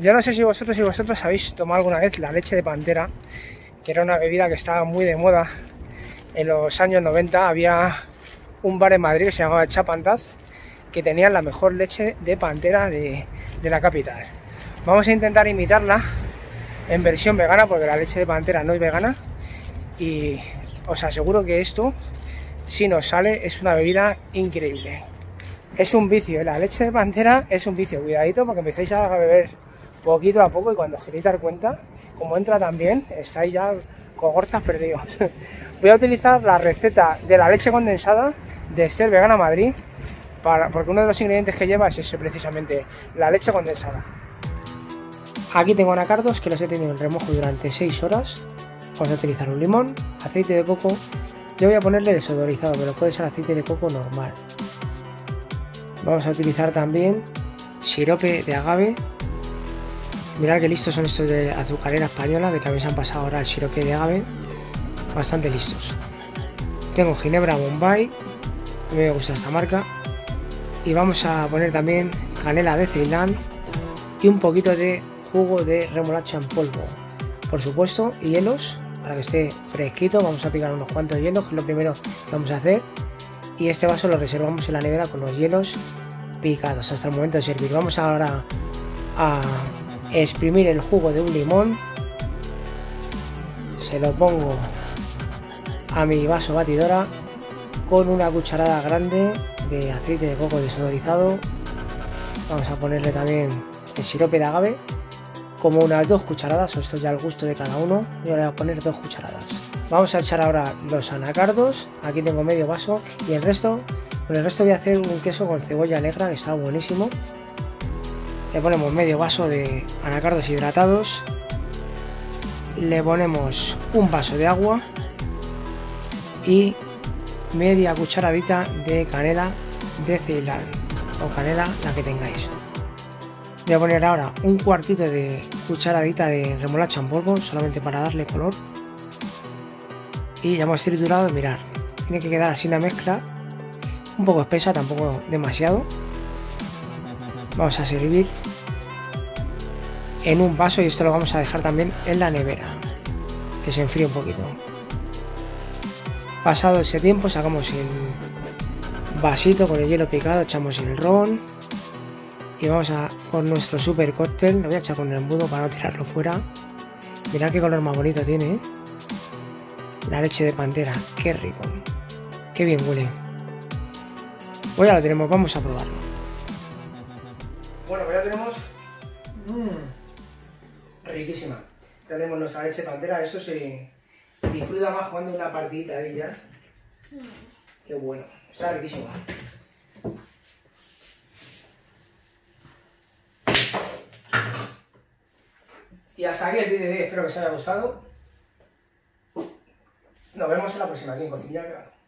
Yo no sé si vosotros y vosotros habéis tomado alguna vez la leche de pantera, que era una bebida que estaba muy de moda en los años 90. Había un bar en Madrid que se llamaba Chapantaz, que tenía la mejor leche de pantera de, de la capital. Vamos a intentar imitarla en versión vegana, porque la leche de pantera no es vegana. Y os aseguro que esto, si nos sale, es una bebida increíble. Es un vicio, ¿eh? la leche de pantera es un vicio. Cuidadito porque empecéis a beber poquito a poco y cuando os queréis dar cuenta, como entra también, estáis ya cogortas perdidos. Voy a utilizar la receta de la leche condensada de Estel Vegana Madrid, porque uno de los ingredientes que lleva es ese precisamente, la leche condensada. Aquí tengo anacardos que los he tenido en remojo durante 6 horas. Vamos a utilizar un limón, aceite de coco. Yo voy a ponerle desodorizado, pero puede ser aceite de coco normal. Vamos a utilizar también sirope de agave. Mirad que listos son estos de azucarera española, que también se han pasado ahora el sirope de agave. Bastante listos. Tengo ginebra Bombay, me gusta esta marca. Y vamos a poner también canela de Ceilán y un poquito de jugo de remolacha en polvo. Por supuesto, hielos para que esté fresquito. Vamos a picar unos cuantos hielos, que es lo primero que vamos a hacer. Y este vaso lo reservamos en la nevera con los hielos picados hasta el momento de servir. Vamos ahora a exprimir el jugo de un limón. Se lo pongo a mi vaso batidora con una cucharada grande de aceite de coco desodorizado. Vamos a ponerle también el sirope de agave como unas dos cucharadas, o esto ya al gusto de cada uno, yo le voy a poner dos cucharadas. Vamos a echar ahora los anacardos, aquí tengo medio vaso, y el resto, con el resto voy a hacer un queso con cebolla negra, que está buenísimo. Le ponemos medio vaso de anacardos hidratados, le ponemos un vaso de agua y media cucharadita de canela de Ceilán, o canela la que tengáis. Voy a poner ahora un cuartito de cucharadita de remolacha en polvo, solamente para darle color. Y ya hemos triturado, mirar, tiene que quedar así una mezcla, un poco espesa, tampoco demasiado. Vamos a servir en un vaso y esto lo vamos a dejar también en la nevera, que se enfríe un poquito. Pasado ese tiempo sacamos el vasito con el hielo picado, echamos el ron, y vamos a por nuestro super cóctel. Lo voy a echar con el embudo para no tirarlo fuera. Mirad qué color más bonito tiene. ¿eh? La leche de pantera, qué rico. Qué bien huele. Pues ya lo tenemos, vamos a probarlo. Bueno, pues ya tenemos... Mmm, riquísima. Ya tenemos nuestra leche pantera. Eso se disfruta más jugando una partidita ahí ya. Qué bueno. Está riquísima. Y hasta aquí el vídeo de hoy, espero que os haya gustado. Nos vemos en la próxima aquí en Cocina Vegano.